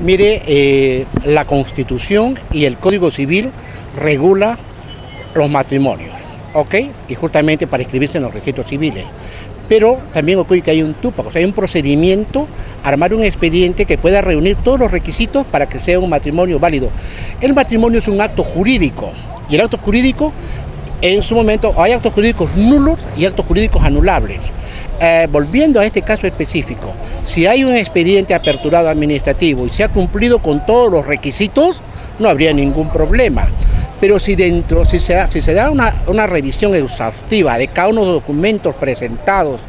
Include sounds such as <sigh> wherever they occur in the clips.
Mire, eh, la Constitución y el Código Civil regula los matrimonios, ¿ok? Y justamente para inscribirse en los registros civiles. Pero también ocurre que hay un TUPAC, o sea, hay un procedimiento, armar un expediente que pueda reunir todos los requisitos para que sea un matrimonio válido. El matrimonio es un acto jurídico y el acto jurídico en su momento hay actos jurídicos nulos y actos jurídicos anulables. Eh, volviendo a este caso específico, si hay un expediente aperturado administrativo y se ha cumplido con todos los requisitos, no habría ningún problema. Pero si dentro, si se, da una, revisión exhaustiva de cada uno de los documentos presentados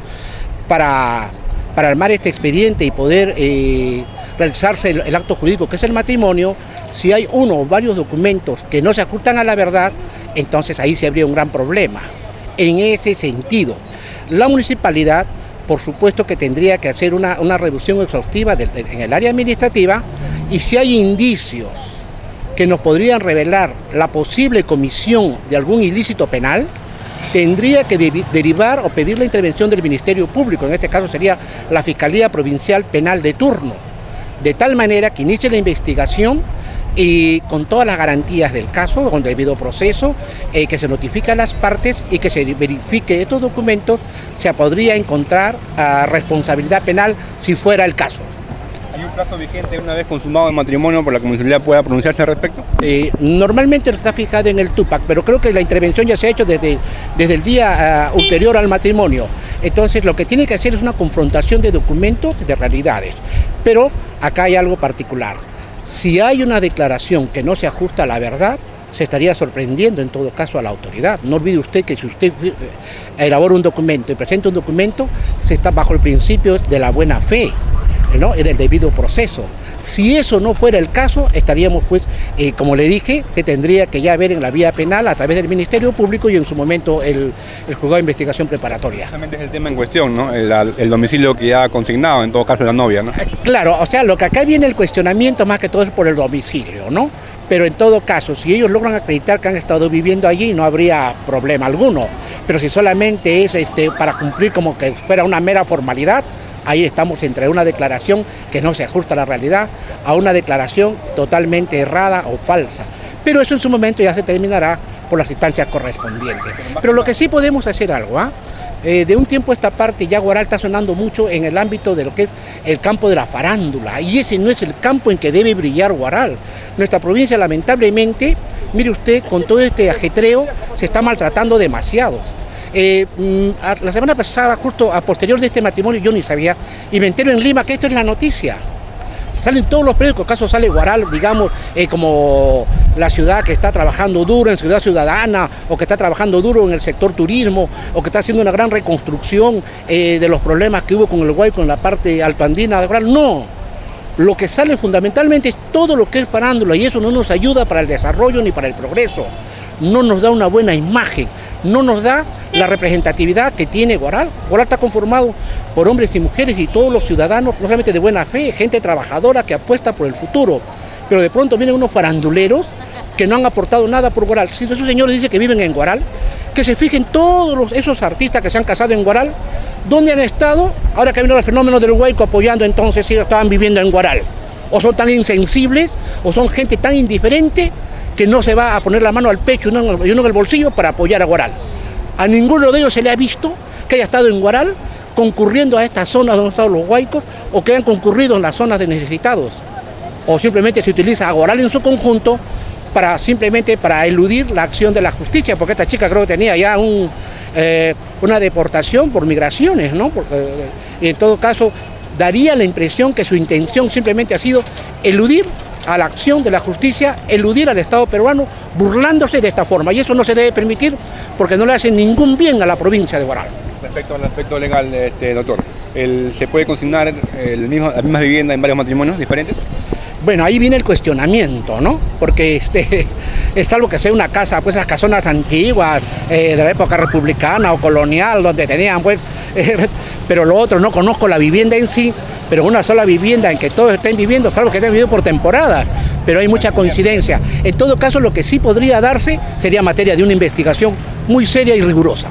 para, armar este expediente y poder eh, realizarse el, acto jurídico que es el matrimonio, si hay uno o varios documentos que no se ajustan a la verdad, entonces ahí se habría un gran problema. En ese sentido, la municipalidad, por supuesto que tendría que hacer una, revisión exhaustiva en el área administrativa y si hay indicios que nos podrían revelar la posible comisión de algún ilícito penal, tendría que derivar o pedir la intervención del Ministerio Público, en este caso sería la Fiscalía Provincial Penal de turno, de tal manera que inicie la investigación y con todas las garantías del caso, con debido proceso, eh, que se notifique a las partes y que se verifique estos documentos, se podría encontrar a responsabilidad penal si fuera el caso. ¿Hay un plazo vigente una vez consumado el matrimonio por la municipalidad pueda pronunciarse al respecto? Eh, normalmente está fijado en el TUPAC, pero creo que la intervención ya se ha hecho desde, desde el día ah, ulterior al matrimonio. Entonces lo que tiene que hacer es una confrontación de documentos, de realidades. Pero acá hay algo particular. Si hay una declaración que no se ajusta a la verdad, se estaría sorprendiendo en todo caso a la autoridad. No olvide usted que si usted eh, elabora un documento y presenta un documento, se está bajo el principio de la buena fe. ¿No? en el debido proceso. Si eso no fuera el caso, estaríamos pues, eh, como le dije, se tendría que ya ver en la vía penal a través del Ministerio Público y en su momento el, el juzgado de investigación preparatoria. Justamente es el tema en cuestión, ¿no? El, domicilio que ya ha consignado, en todo caso la novia, ¿no? Eh, claro, o sea, lo que acá viene el cuestionamiento más que todo es por el domicilio, ¿no? Pero en todo caso, si ellos logran acreditar que han estado viviendo allí, no habría problema alguno. Pero si solamente es este, para cumplir como que fuera una mera formalidad, Ahí estamos entre una declaración que no se ajusta a la realidad a una declaración totalmente errada o falsa. Pero eso en su momento ya se terminará por las instancias correspondientes. Pero lo que sí podemos hacer algo, ¿ah? Eh, de un tiempo a esta parte ya Guaral está sonando mucho en el ámbito de lo que es el campo de la farándula y ese no es el campo en que debe brillar Guaral. Nuestra provincia lamentablemente, mire usted, con todo este ajetreo se está maltratando demasiado. Eh, mm, la semana pasada, justo a posterior de este matrimonio, yo ni sabía, y me entero en Lima que esto es la noticia. Salen todos los periódicos, caso sale Guaral, digamos, eh, como la ciudad que está trabajando duro en Ciudad Ciudadana, o que está trabajando duro en el sector turismo, o que está haciendo una gran reconstrucción eh, de los problemas que hubo con el Guay, con la parte altoandina de Guaral. No, lo que sale fundamentalmente es todo lo que es parándolo, y eso no nos ayuda para el desarrollo ni para el progreso. No nos da una buena imagen, no nos da la representatividad que tiene Guaral. Guaral está conformado por hombres y mujeres y todos los ciudadanos, no solamente de buena fe, gente trabajadora que apuesta por el futuro. Pero de pronto vienen unos faranduleros que no han aportado nada por Guaral. Si esos señores dicen que viven en Guaral, que se fijen todos esos artistas que se han casado en Guaral, ¿dónde han estado? Ahora que venido el fenómeno del hueco apoyando entonces si estaban viviendo en Guaral. O son tan insensibles, o son gente tan indiferente que no se va a poner la mano al pecho y uno en el bolsillo para apoyar a Guaral. A ninguno de ellos se le ha visto que haya estado en Guaral concurriendo a estas zonas donde están los huaicos o que hayan concurrido en las zonas de necesitados. O simplemente se utiliza a Guaral en su conjunto para simplemente para eludir la acción de la justicia, porque esta chica creo que tenía ya eh, una deportación por migraciones, ¿no? Eh, y en todo caso daría la impresión que su intención simplemente ha sido eludir a la acción de la justicia, eludir al Estado peruano burlándose de esta forma. Y eso no se debe permitir porque no le hace ningún bien a la provincia de Guaral. Respecto al aspecto legal, este, doctor, ¿se puede consignar el mismo, la misma vivienda en varios matrimonios diferentes? Bueno, ahí viene el cuestionamiento, ¿no? Porque este, <laughs> es algo que sea una casa, pues esas casonas antiguas, eh, de la época republicana o colonial, donde tenían pues <laughs> pero lo otro, no conozco la vivienda en sí, pero una sola vivienda en que todos estén viviendo, salvo que estén viviendo por temporada, pero hay mucha coincidencia. En todo caso, lo que sí podría darse sería materia de una investigación muy seria y rigurosa.